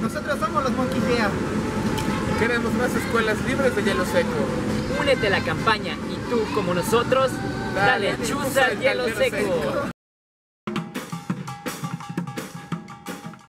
Nosotros somos los Monkey Bear. Queremos más escuelas libres de hielo seco. Únete a la campaña y tú, como nosotros, dale, dale al hielo, seco.